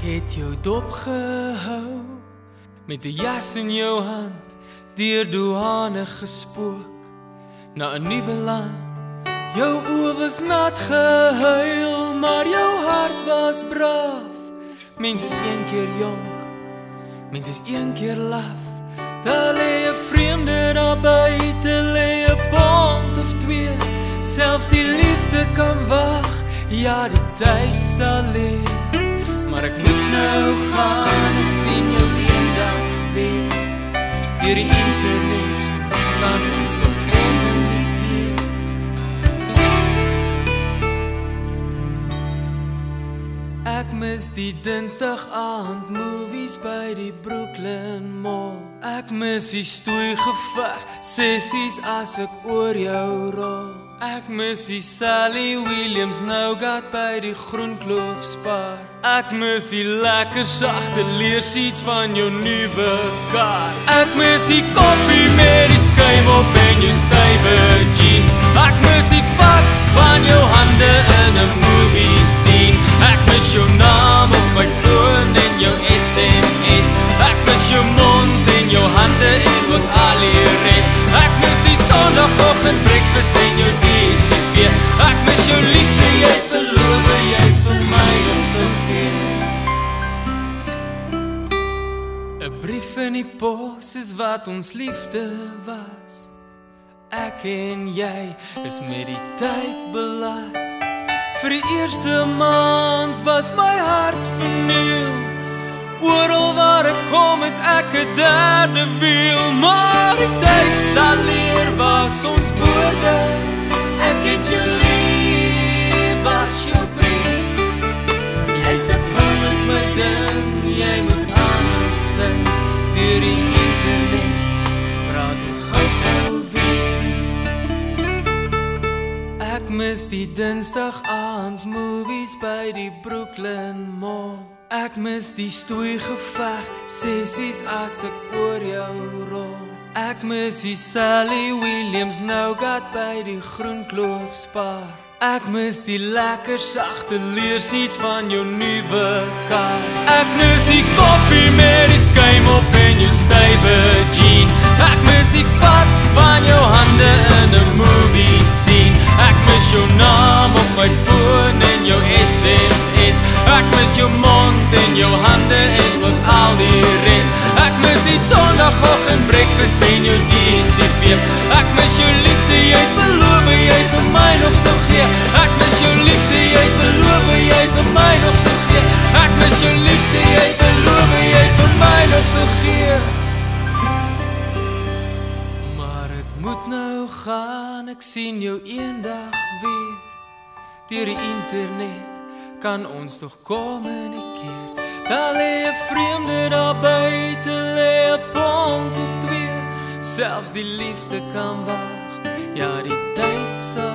het jou dop gehou met 'n jas in jou hand deur douane gespook na 'n nuwe land. Jou oë was nat gehuil, maar jou hart was braaf. Mens is een keer jonk, mens is een keer laf. Daar lê 'n vreemde daar buite, lê 'n pond of twee. Selfs die liefde kan wag, ja die tyd sal leer. Ek moet nou gaan, ek sien jou eendag weer. Deur die internet kan ons tog kommunikeer. Ek mis die Dinsdag aand movies by die Brooklyn Mall. Ek mis die stoei geveg sessies as ek oor jou rol. Ek mis die Sally Williams nou gat by die Groenkloof spaar. Ek mis die lekker sagte leersiets van jou nuwe kar. Ek mis die koffie met die skuim op en jou stywe jean. Ek mis die vat van jou hande in 'n movie scene. Ek mis jou naam op my foon en jou SMS. Ek mis jou mond en jou hande en ook al die res. Ek mis die Sondagoggend breakfast en jou Die pos is wat ons liefde was. Ek en jy is met die tyd belas. Vir die eerste maand was my hart verniel. Oral waar ek kom is ek 'n derde wiel, maar die Deur die internet praat ons gou-gou weer. Ek mis die Dinsdag aand movies by die Brooklyn Mall. Ek mis die stoei geveg sessies as ek oor jou rol. Ek mis die Sally Williams nou gat by die Groenkloof spaar. Ek mis die lekker sagte leersiets van jou nuwe kar. Ek mis die koffie met die skuim op en jou stywe jean. Ek mis die vat van jou hande in 'n movie scene. Ek mis jou naam op my foon en jou SMS. Ek mis jou mond en jou hande en ook al die res. Ek mis die Sondagoggend breakfast en jou DStv. Ek mis jou liefde, jy het beloof jy vir my gaan, ek sien jou eendag weer. Deur die internet kan ons tog kommunikeer. Daar lê 'n vreemde daar buite, lê 'n pond of twee. Selfs die liefde kan wag. Ja, die tyd sal